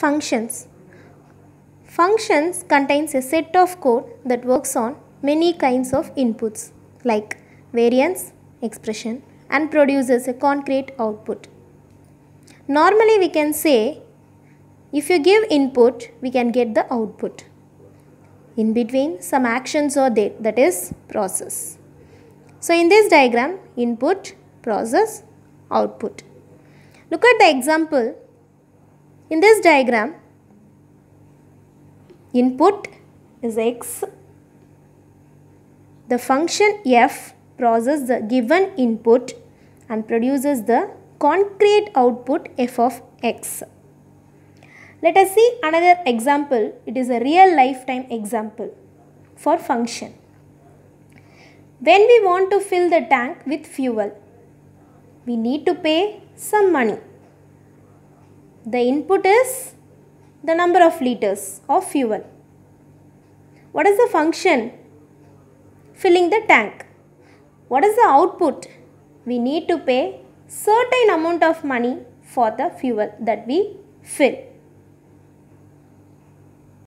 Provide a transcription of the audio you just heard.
functions. Functions contains a set of code that works on many kinds of inputs like variance, expression and produces a concrete output. Normally we can say if you give input we can get the output. In between some actions are there that is process. So in this diagram input, process, output. Look at the example. In this diagram input is x. The function f processes the given input and produces the concrete output f of x. Let us see another example. It is a real lifetime example for function. When we want to fill the tank with fuel, we need to pay some money. The input is the number of liters of fuel. What is the function? Filling the tank. What is the output? We need to pay certain amount of money for the fuel that we fill.